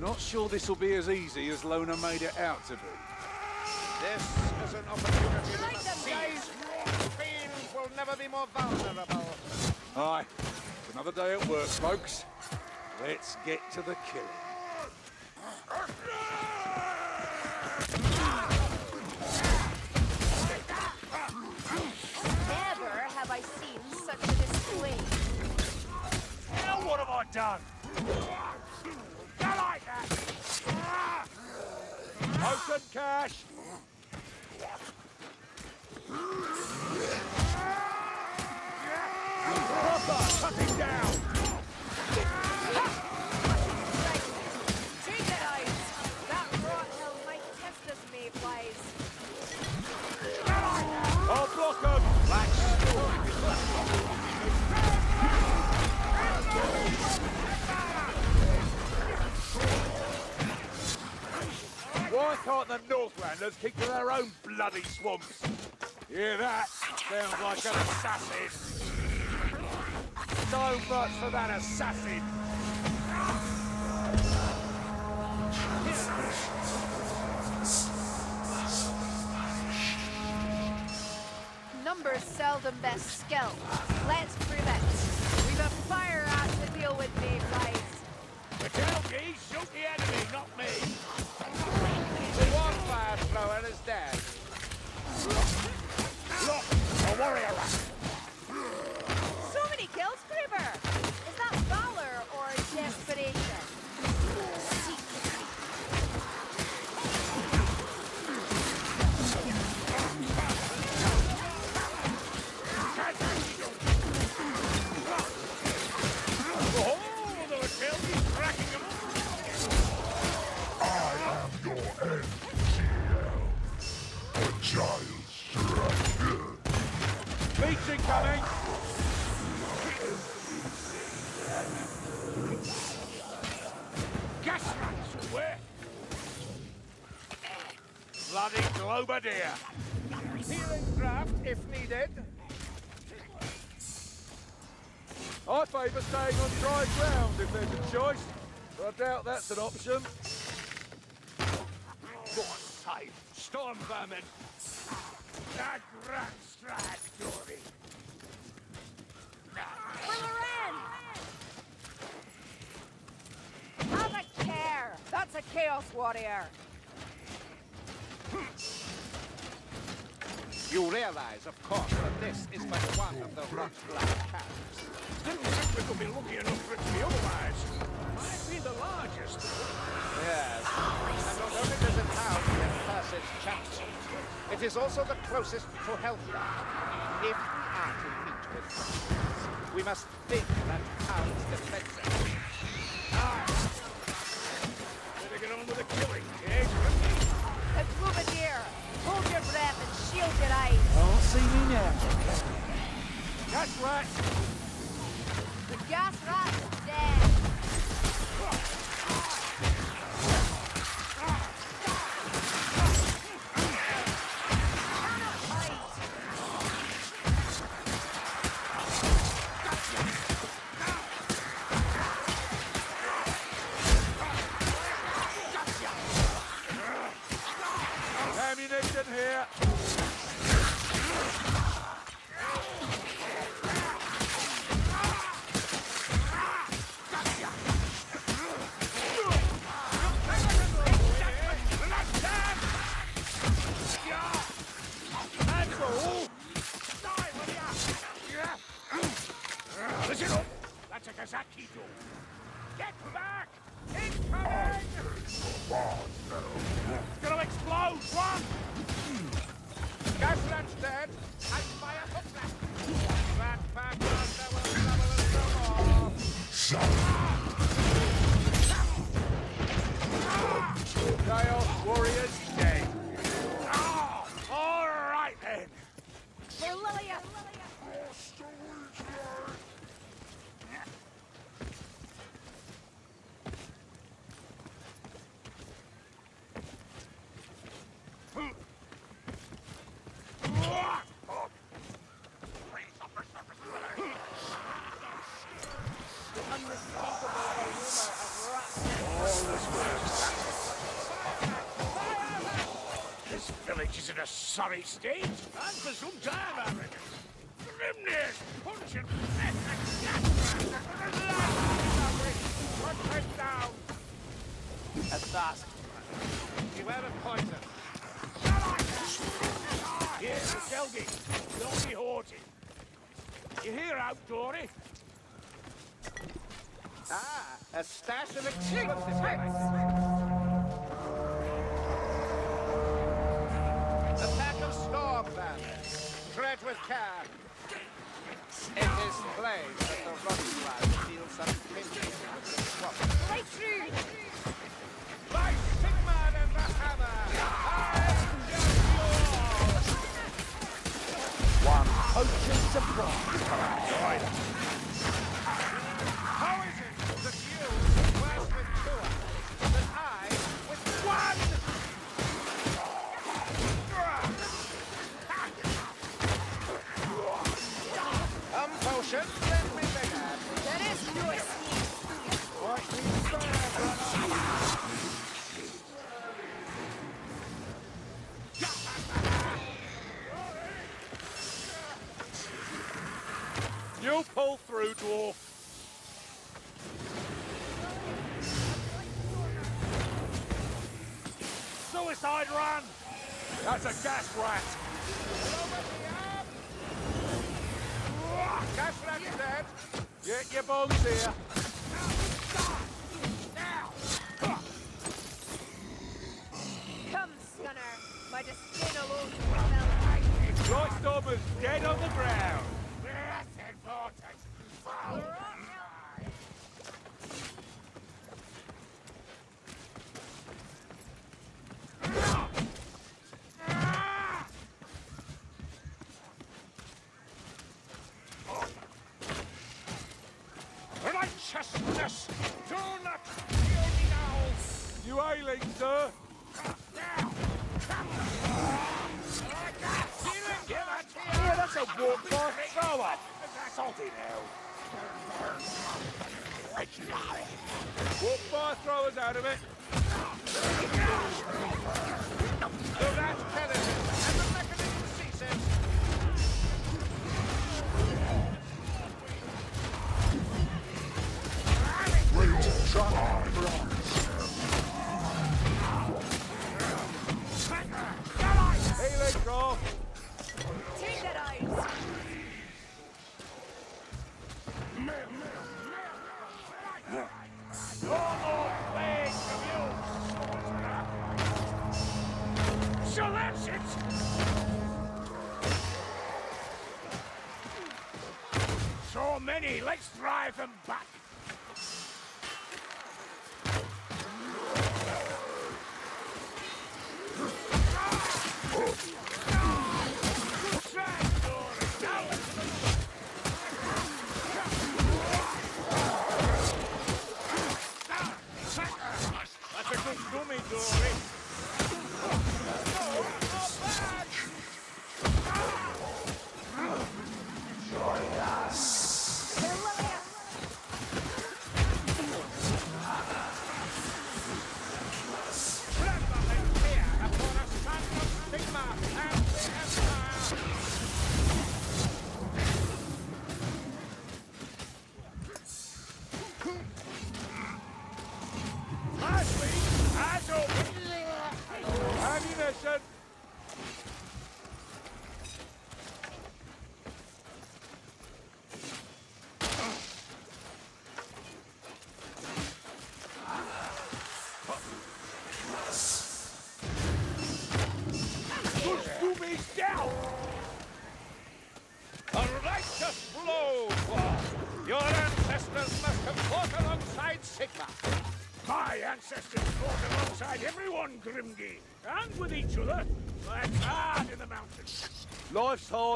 Not sure this will be as easy as Lohner made it out to be. This is an opportunity Right to them, seize. Fiends will never be more vulnerable. Aye, it's another day at work, folks. Let's get to the killing. Never have I seen such a display. Now what have I done? You like that? Open cash! Proper! Cut him down! The Northlanders keep to their own bloody swamps? Hear that? Sounds like an assassin. So much for that assassin. Numbers seldom best skill. Let's prove it. We've a fire out to deal with, mayflies. The Kelgi shoot the enemy, not me. The warpfire thrower is dead. I favour staying on dry ground if there's a choice, but I doubt that's an option. God's sake, storm vermin! That rat strike, Dory! For Have a care! That's a Chaos Warrior! You realize, of course, that this is but one of the rot black cats. Didn't think we could be lucky enough for it to be otherwise. Might be the largest. Yes. And not only does it house the accursed champion, it is also the closest to Hellfire. If we are to meet with Dragons, we must think that see me now. That's right. The gas rat a sorry state, and for some time, I reckon. Grimness, punch and Put down! A task. Beware of poison. Here, Selgie, don't be haughty. You hear out, Dory? Ah, a stash of explosives. Tread with care. It is plain that the Rottweiler feels some kinship with the swamp. Right through! By Sigmar and the Hammer, I One poaching surprise. How You pull through, dwarf. Suicide run! That's a gas rat. Gas rat dead. Get your bones here. Come, Scunner. By the skin alone you will melt. Right Stormer's dead on the ground. Righteousness, do not kill me now. You ailing, sir? Yeah, that's a warpfire thrower. That's salty now. Walk by throwers out of it. So many, let's drive them back.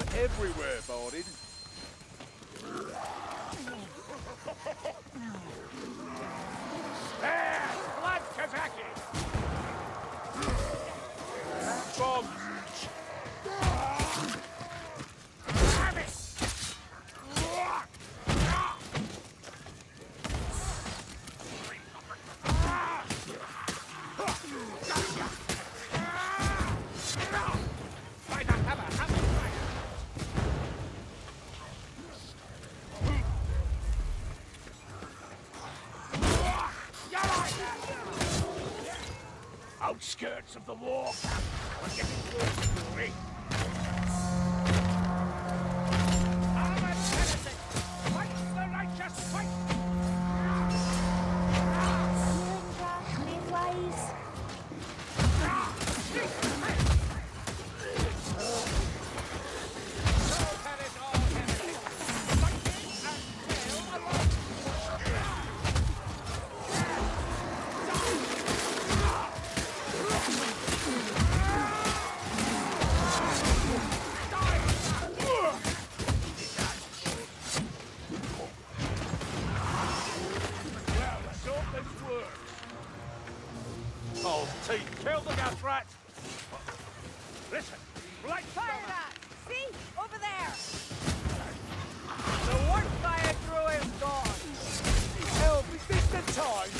Everywhere, Bardin. Blood Kazaki! Bombs! time.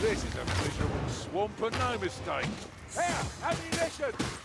This is a miserable swamp and no mistake. Here, ammunition!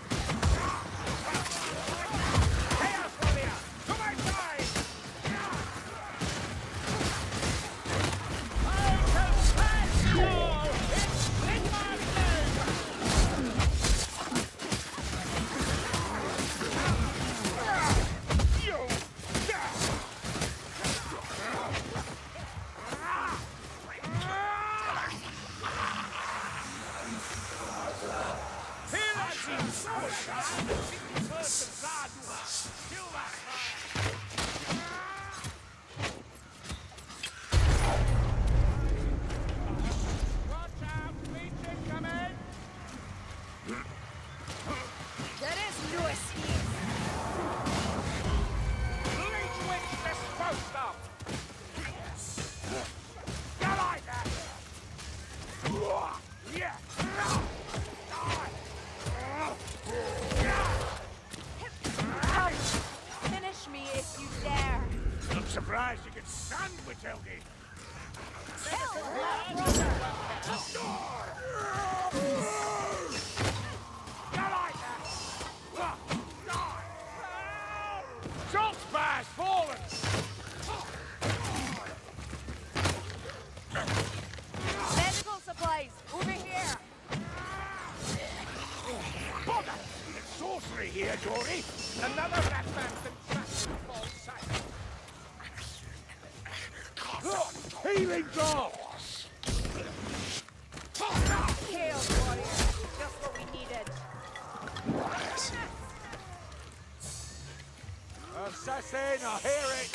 I hear it.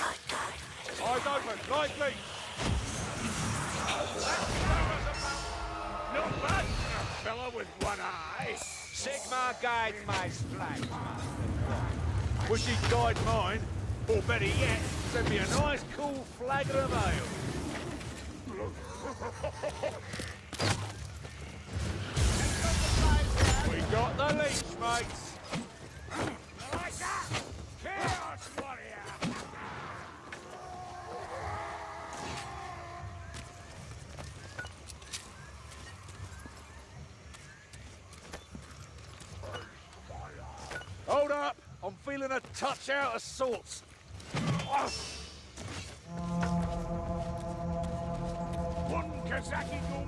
Eyes open, lively. Not bad for a fella with one eye. Sigmar guides my flag. Wish he'd guide mine, or better yet, send me a nice cool flagon of ale. we got the leash, mates. I'm feeling a touch out of sorts. Ah. One Kazaki Gun.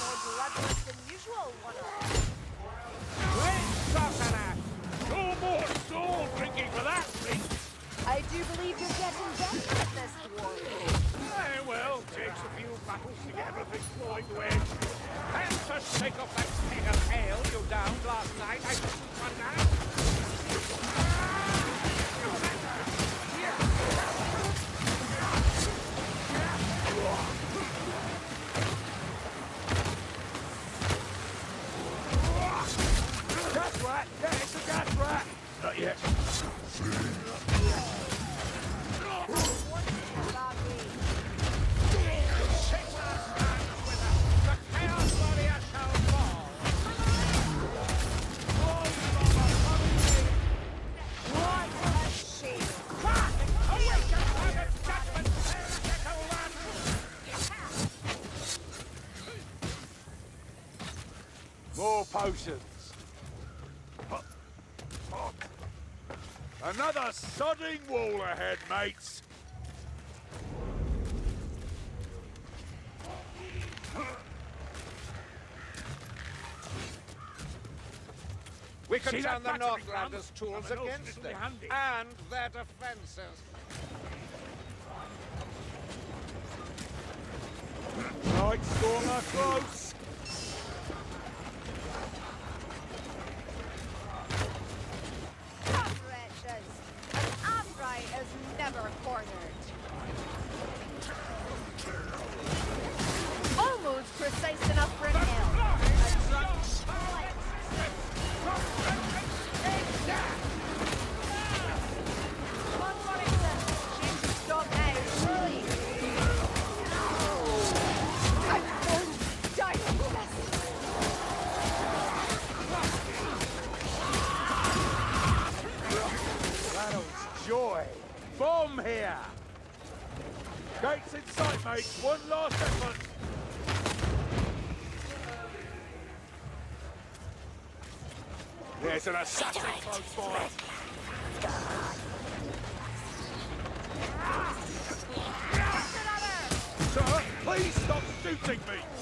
More bloodless than usual, one No more soul drinking for that, please. I do believe you're getting better at this, dwarf. Eh, well, takes a few battles to get everything flowing way. And to shake off that keg of ale you downed last night, I shouldn't now. Wall ahead, mates. We can See turn the? Northlanders' tools against them and their defenses. Night Stormer close. Tough wretches. An upright is never cornered. Gates in sight, mates. One last effort. There's an assassin close by. Sir, please stop shooting me.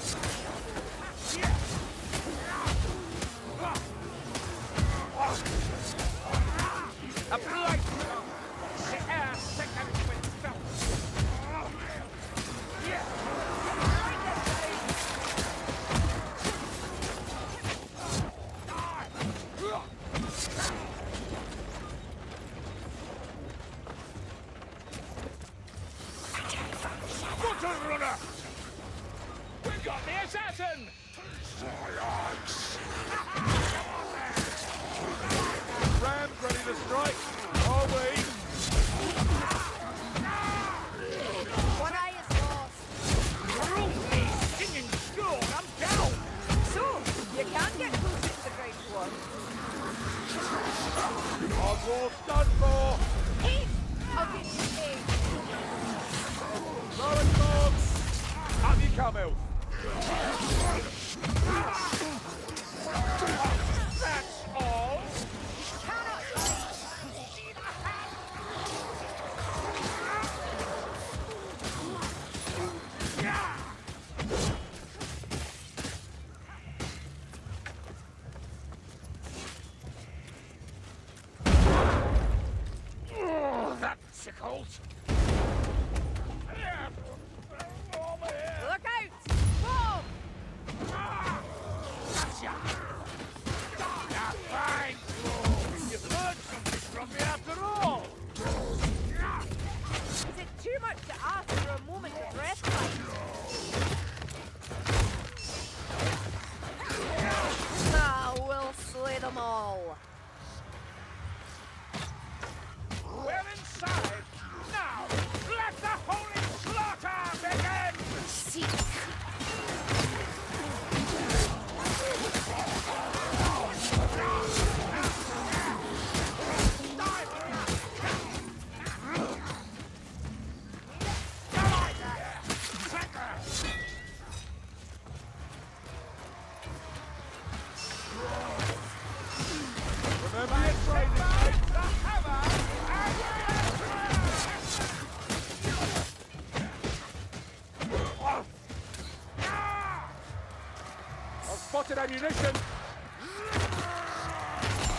Ammunition.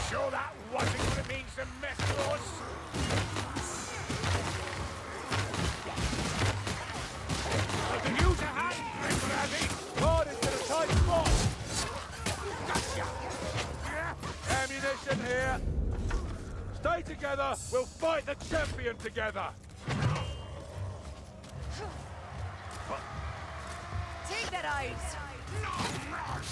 Sure that wasn't what it means to mess with us? I can use a hand grip, Razzie. God, it's in tight spot. Gotcha. Ammunition here. Stay together. We'll fight the champion together. Take that ice.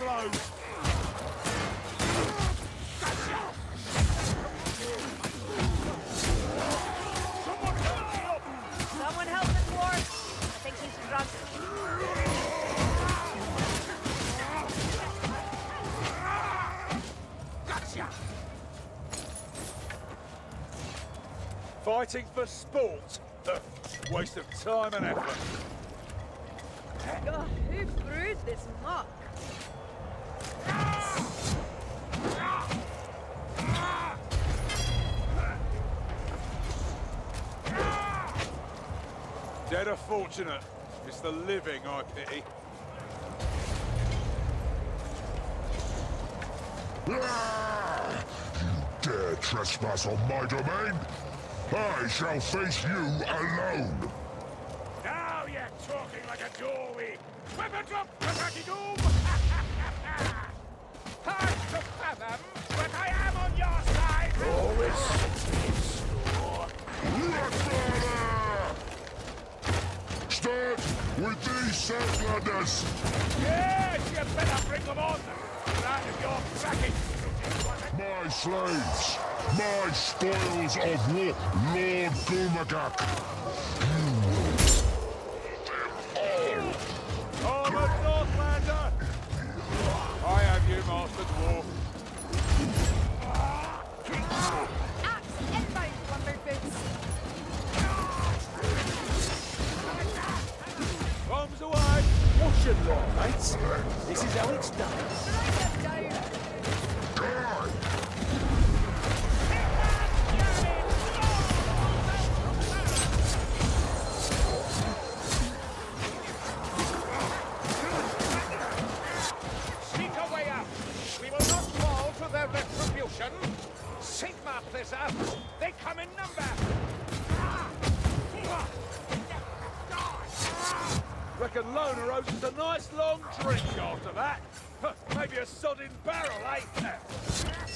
take. Someone help me up! Someone help the dwarf. I think he's drunk. Fighting for sport? Waste of time and effort. God, who brewed this muck? Dead are fortunate. It's the living I pity. Ah! You dare trespass on my domain? I shall face you alone. Now you're talking like a doorway. Weapon drop, Pataki Doom! Hard to fathom, but I am on your side! Start these Southlanders. Yes, you better bring them on! You're of your bracket! My slaves. My spoils of war. Lord Gulmagak. I'm a Northlander! I have you, Master Dwarf. Law, mates? This is how it's done. Us a nice long drink after that. Maybe a sodding barrel, ain't eh?